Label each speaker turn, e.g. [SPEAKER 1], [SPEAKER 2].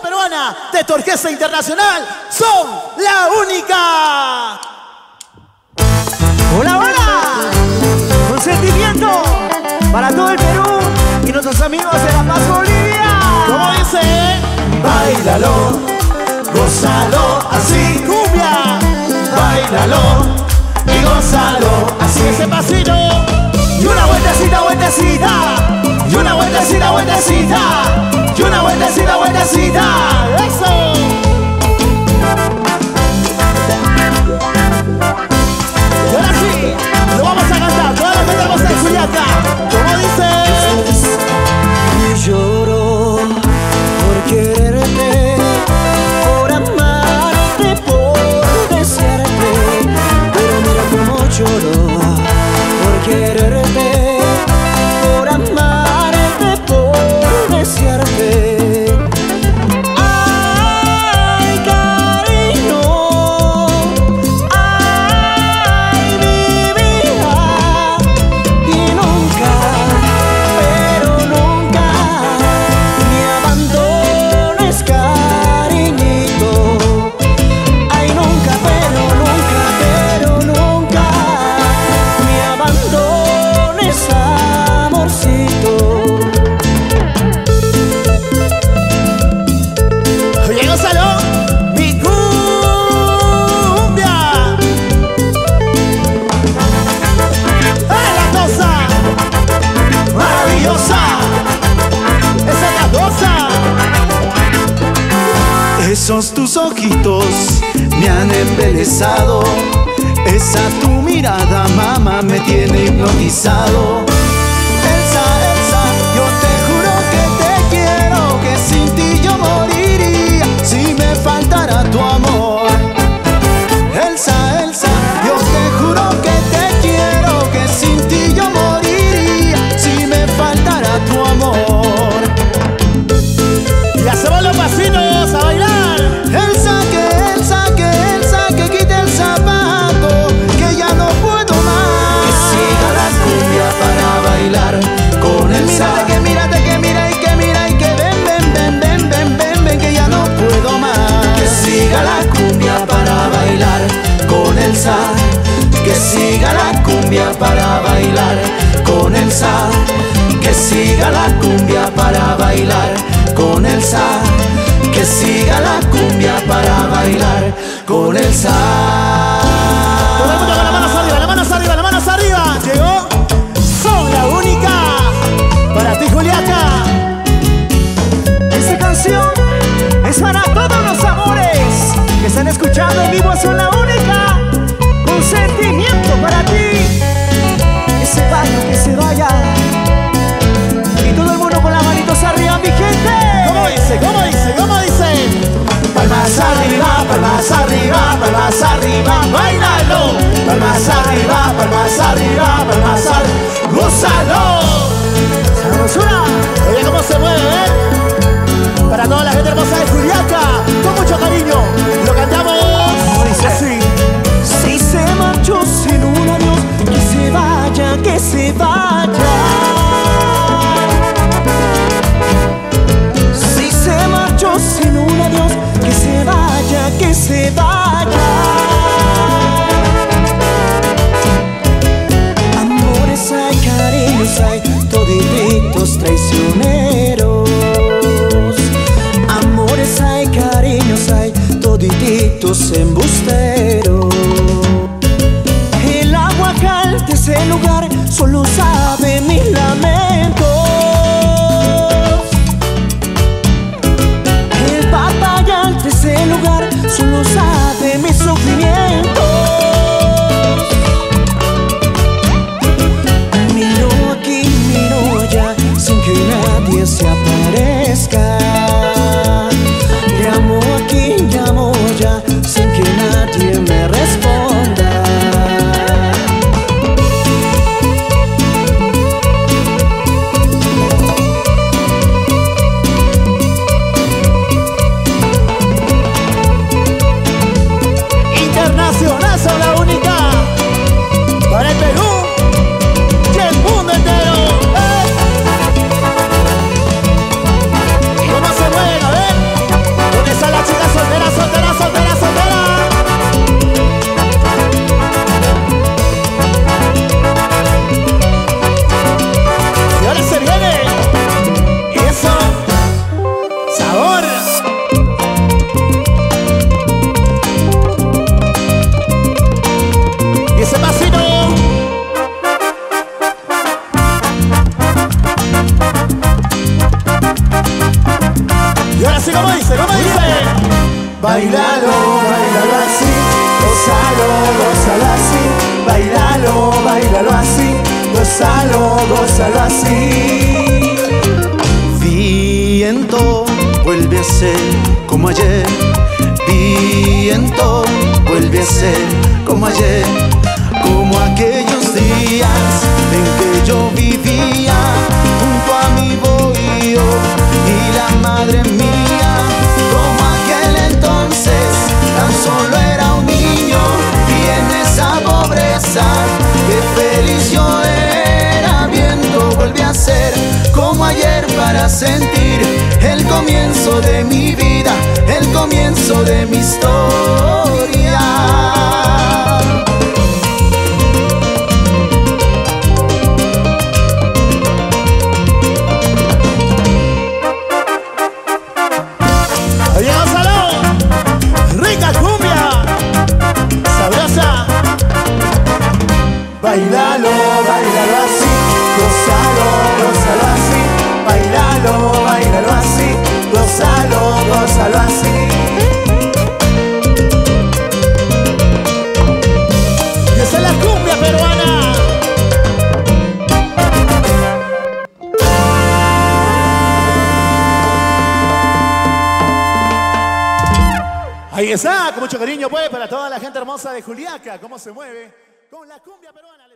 [SPEAKER 1] peruana de tu orquesta internacional son la única.
[SPEAKER 2] Hola, hola. Un sentimiento para todo el Perú y nuestros amigos de La Paz Bolivia.
[SPEAKER 1] ¿Cómo dice? Bailalo, gózalo así. Cumbia. Bailalo y gózalo así. es.
[SPEAKER 3] Esos tus ojitos me han embelezado. Esa tu mirada, mamá, me tiene hipnotizado.
[SPEAKER 1] bailar
[SPEAKER 3] con el sa, que siga la cumbia para bailar con el sa, que siga la cumbia para bailar con
[SPEAKER 1] el sa. palmas arriba, palmas gózalo.
[SPEAKER 2] malditos embustes. Gózalo, gózalo así.
[SPEAKER 3] Viento, vuelve a ser como ayer. Viento, vuelve a ser como ayer. Como aquellos días en que yo vivía junto a mi bohío y la madre mía. Sentir el comienzo de mi
[SPEAKER 2] Ahí está, con mucho cariño pues para toda la gente hermosa de Juliaca, cómo se mueve con la cumbia peruana